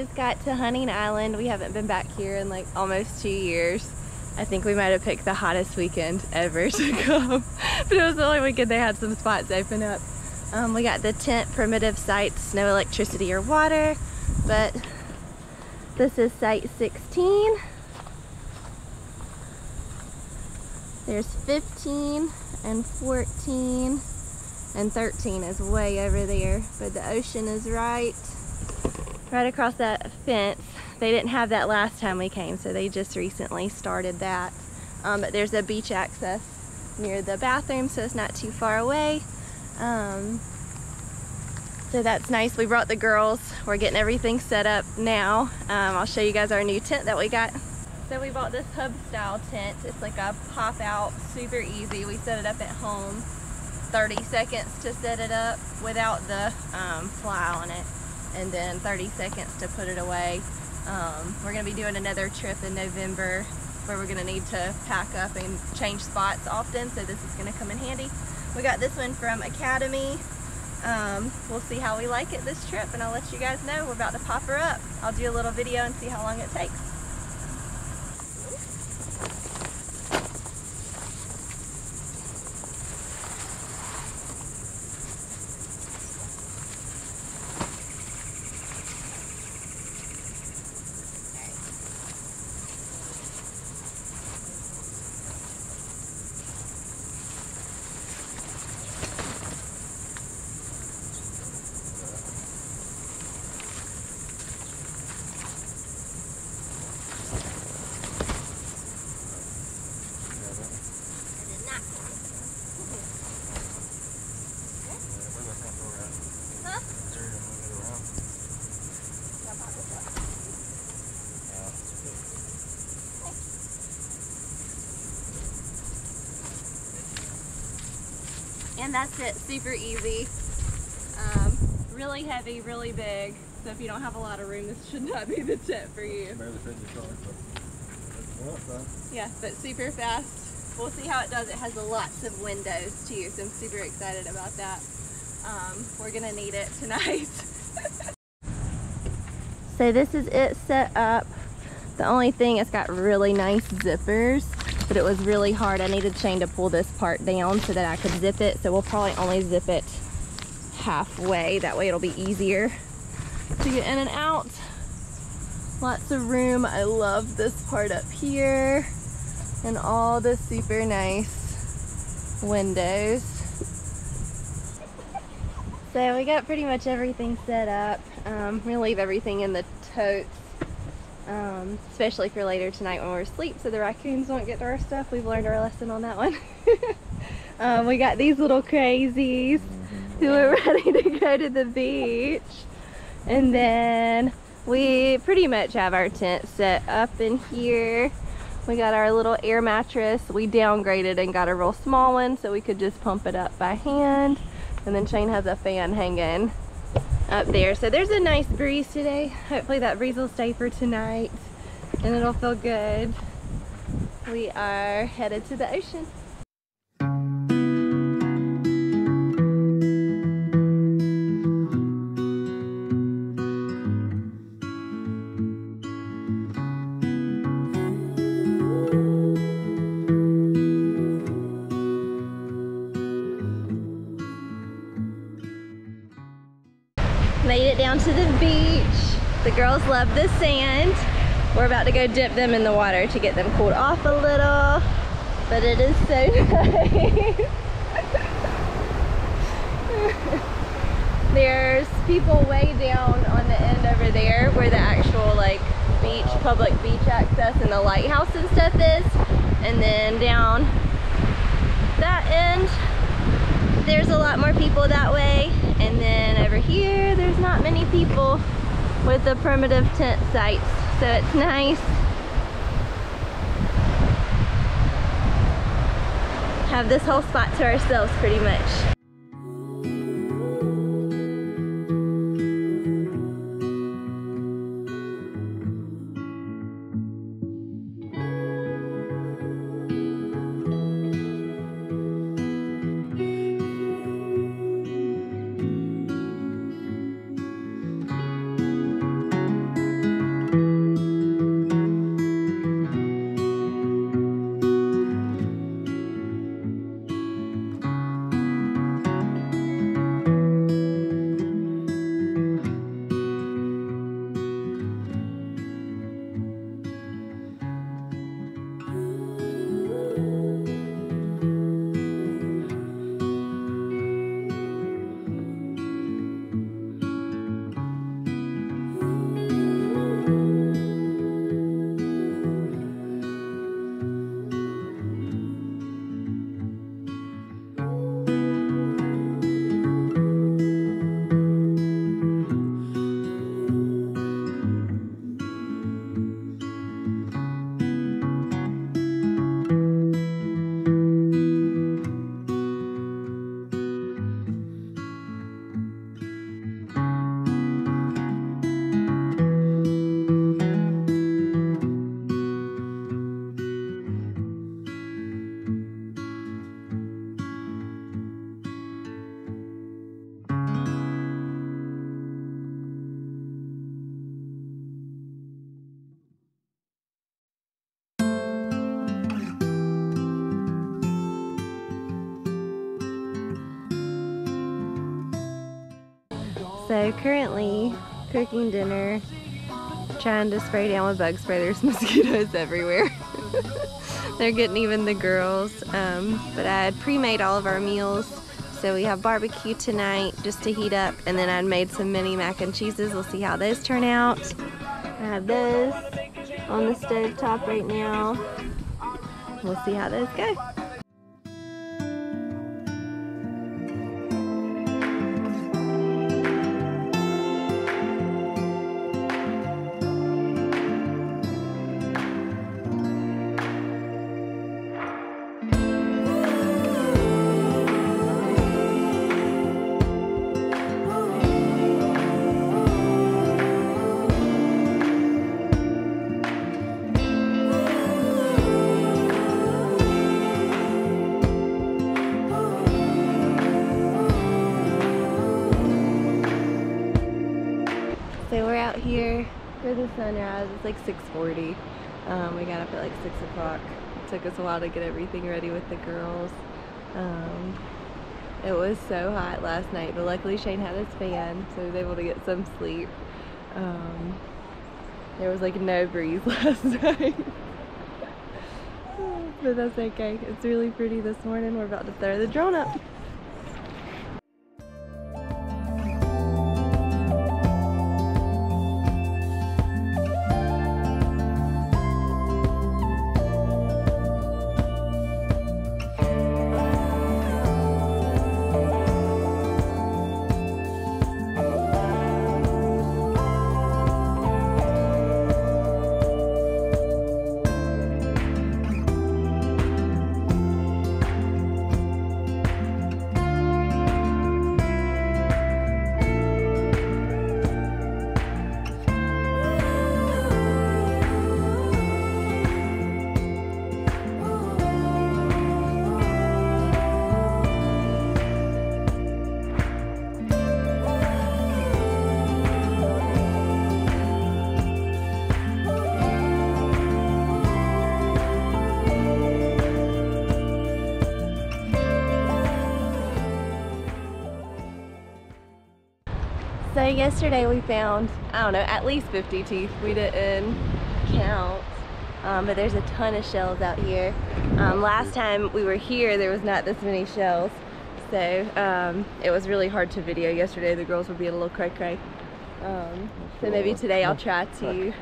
just got to Hunting Island. We haven't been back here in like almost two years. I think we might have picked the hottest weekend ever to come. but it was the only weekend they had some spots open up. Um, we got the tent primitive sites, no electricity or water, but this is site 16. There's 15 and 14 and 13 is way over there, but the ocean is right, right across that fence. They didn't have that last time we came, so they just recently started that. Um, but there's a beach access near the bathroom, so it's not too far away. Um, so that's nice. We brought the girls. We're getting everything set up now. Um, I'll show you guys our new tent that we got. So we bought this hub style tent. It's like a pop out, super easy. We set it up at home. 30 seconds to set it up without the um, fly on it and then 30 seconds to put it away. Um, we're going to be doing another trip in November where we're going to need to pack up and change spots often so this is going to come in handy. We got this one from Academy. Um, we'll see how we like it this trip and I'll let you guys know. We're about to pop her up. I'll do a little video and see how long it takes. And that's it, super easy. Um, really heavy, really big. So if you don't have a lot of room, this should not be the tent for you. Barely fit in your car, but. Yeah, but super fast. We'll see how it does. It has lots of windows too, so I'm super excited about that. Um, we're gonna need it tonight. so this is it set up. The only thing, it's got really nice zippers, but it was really hard. I needed Shane to pull this part down so that I could zip it. So we'll probably only zip it halfway. That way it'll be easier to get in and out. Lots of room. I love this part up here and all the super nice windows. So we got pretty much everything set up. Um, gonna leave everything in the totes, um, especially for later tonight when we're asleep so the raccoons won't get to our stuff. We've learned our lesson on that one. um, we got these little crazies who are ready to go to the beach. And then we pretty much have our tent set up in here. We got our little air mattress. We downgraded and got a real small one so we could just pump it up by hand. And then Shane has a fan hanging up there. So there's a nice breeze today. Hopefully that breeze will stay for tonight and it'll feel good. We are headed to the ocean. Made it down to the beach. The girls love the sand. We're about to go dip them in the water to get them cooled off a little. But it is so nice. There's people way down on the end over there where the actual like beach, public beach access and the lighthouse and stuff is. And then down that end, there's a lot more people that way. And then over here, there's not many people with the primitive tent sites. So it's nice. Have this whole spot to ourselves pretty much. So currently cooking dinner, trying to spray down with bug spray. There's mosquitoes everywhere. They're getting even the girls. Um, but I had pre-made all of our meals. So we have barbecue tonight just to heat up. And then I'd made some mini mac and cheeses. We'll see how those turn out. I have those on the stove top right now. We'll see how those go. For the sunrise. It's like 6.40. Um, we got up at like 6 o'clock. It took us a while to get everything ready with the girls. Um, it was so hot last night, but luckily Shane had his fan, so he was able to get some sleep. Um, there was like no breeze last night. but that's okay. It's really pretty this morning. We're about to throw the drone up. Yesterday we found, I don't know, at least 50 teeth. We didn't count, um, but there's a ton of shells out here. Um, last time we were here, there was not this many shells. So um, it was really hard to video yesterday. The girls were being a little cray cray. Um, so maybe today I'll try to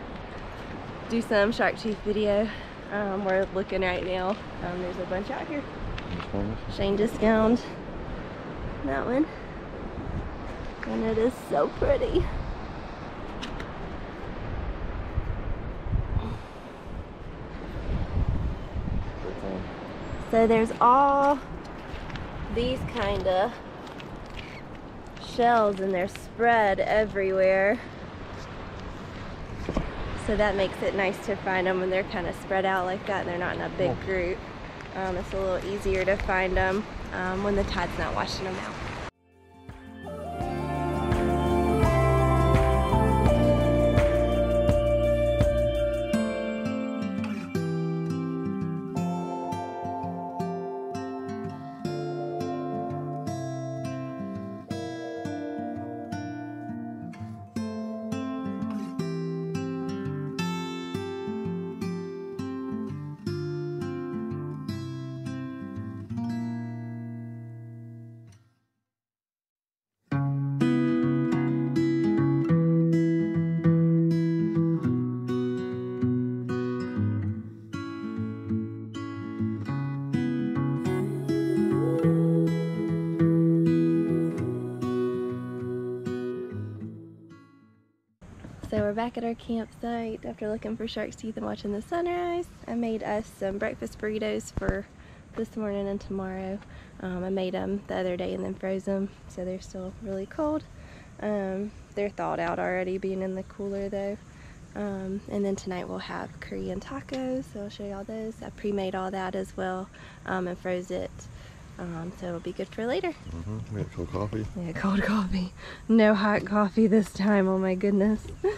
do some shark tooth video. Um, we're looking right now. Um, there's a bunch out here. Shane just found that one. And it is so pretty. So there's all these kind of shells and they're spread everywhere. So that makes it nice to find them when they're kind of spread out like that and they're not in a big group. Um, it's a little easier to find them um, when the tide's not washing them out. Back at our campsite after looking for shark's teeth and watching the sunrise. I made us some breakfast burritos for this morning and tomorrow. Um, I made them the other day and then froze them so they're still really cold. Um, they're thawed out already being in the cooler though. Um, and then tonight we'll have Korean tacos, so I'll show you all those. I pre-made all that as well um, and froze it. Um, so it'll be good for later. Mm-hmm. We have cold coffee. Yeah, cold coffee. No hot coffee this time, oh my goodness.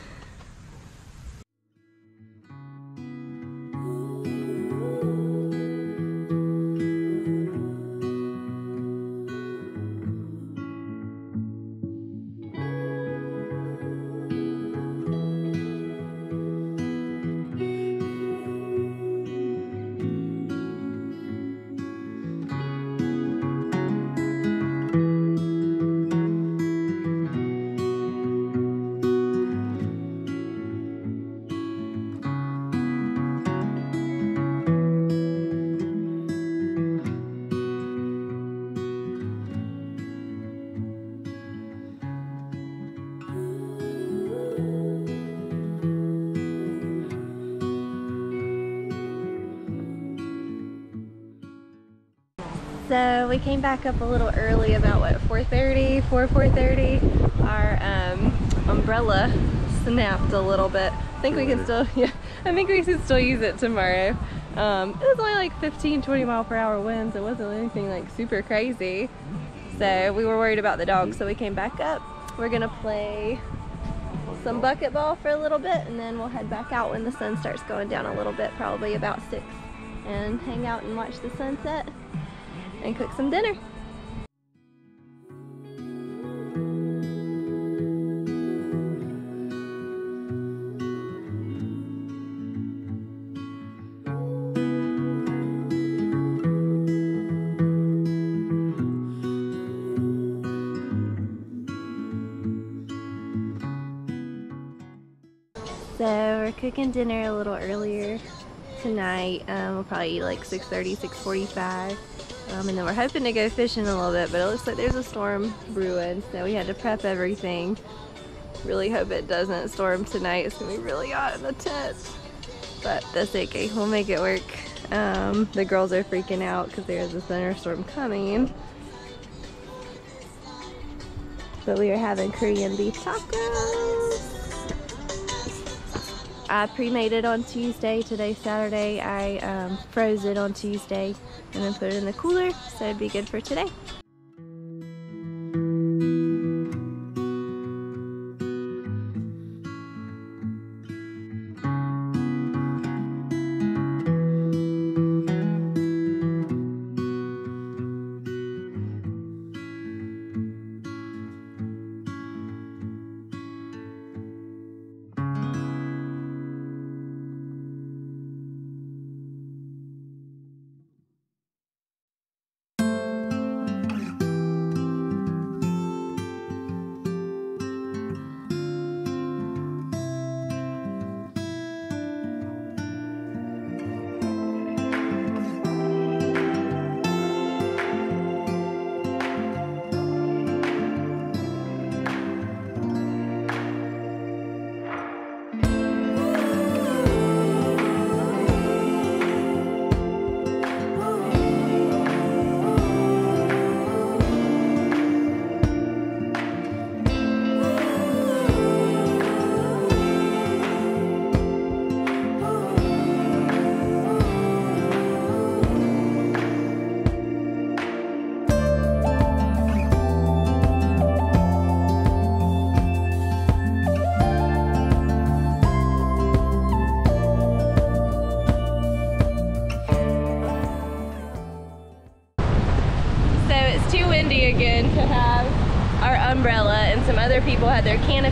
So we came back up a little early, about what 4:30, 4 4:30. Our um, umbrella snapped a little bit. I think we can still, yeah, I think we can still use it tomorrow. Um, it was only like 15, 20 mile per hour winds. It wasn't anything like super crazy. So we were worried about the dog, so we came back up. We're gonna play some bucket ball for a little bit and then we'll head back out when the sun starts going down a little bit, probably about six, and hang out and watch the sunset and cook some dinner. So we're cooking dinner a little earlier tonight. Um, we'll probably eat like 6.30, 6.45. Um, and then we're hoping to go fishing a little bit, but it looks like there's a storm brewing, so we had to prep everything. Really hope it doesn't storm tonight. It's gonna be really hot in the tent. But that's okay, we'll make it work. Um, the girls are freaking out because there's a thunderstorm coming. But we are having Korean beef tacos. I pre-made it on Tuesday. Today's Saturday. I um, froze it on Tuesday and then put it in the cooler so it'd be good for today.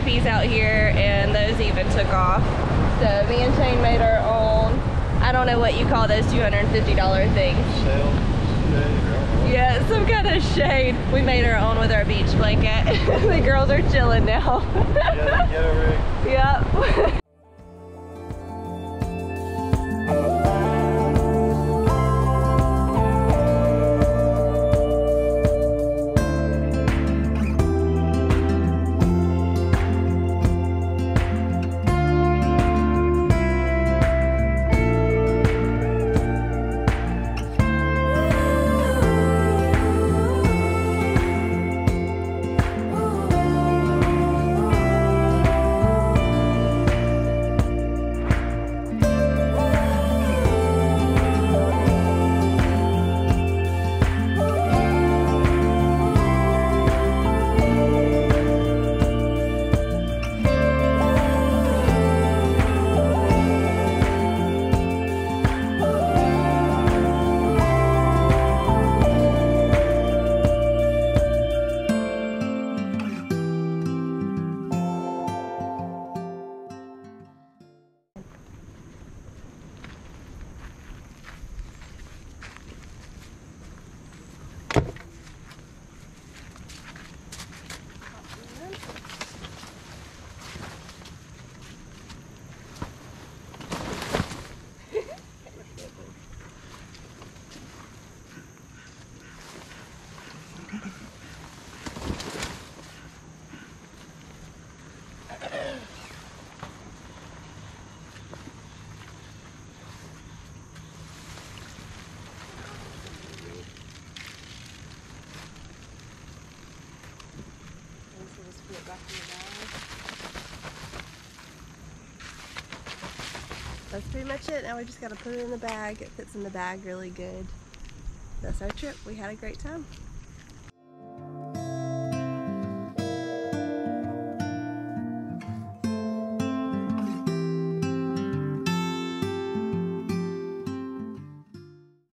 Canopies out here and those even took off. So me and Shane made our own, I don't know what you call those $250 things. Shell, Yeah, some kind of shade. We made our own with our beach blanket. the girls are chilling now. Get, get a rig. yep. That's pretty much it. Now we just got to put it in the bag. It fits in the bag really good. That's our trip. We had a great time.